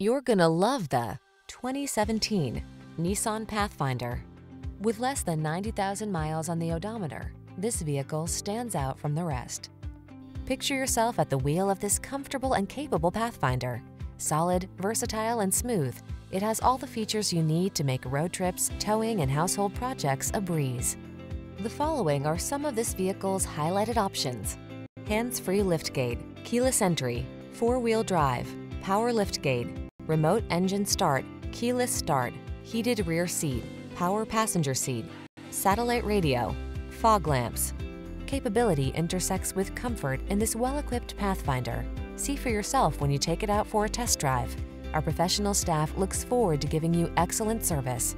You're gonna love the 2017 Nissan Pathfinder. With less than 90,000 miles on the odometer, this vehicle stands out from the rest. Picture yourself at the wheel of this comfortable and capable Pathfinder. Solid, versatile, and smooth, it has all the features you need to make road trips, towing, and household projects a breeze. The following are some of this vehicle's highlighted options. Hands-free liftgate, keyless entry, four-wheel drive, power liftgate, remote engine start, keyless start, heated rear seat, power passenger seat, satellite radio, fog lamps. Capability intersects with comfort in this well-equipped Pathfinder. See for yourself when you take it out for a test drive. Our professional staff looks forward to giving you excellent service.